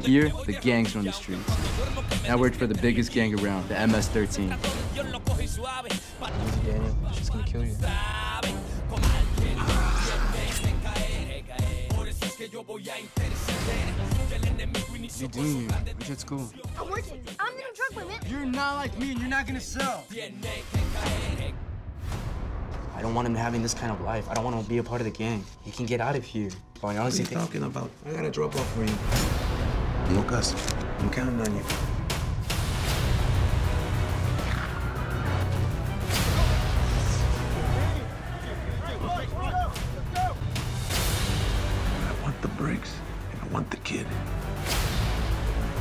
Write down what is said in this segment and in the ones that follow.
Here, the gangs run the streets. I worked for the biggest gang around, the MS-13. Daniel, she's gonna kill you. What you doing here? What's at school? I'm working. I'm the drug women. You're not like me and you're not gonna sell. I don't want him having this kind of life. I don't want him to be a part of the gang. He can get out of here. But I What are you think talking about? I got a drop off for you. Lucas, I'm counting on you. I want the bricks, and I want the kid.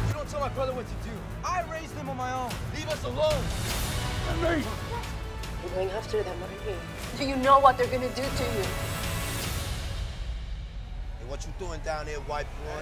You don't tell my brother what to do. I raised him on my own. Leave us alone. You're going after them, aren't you? Do you know what they're gonna do to you? Hey, what you doing down there, white boy?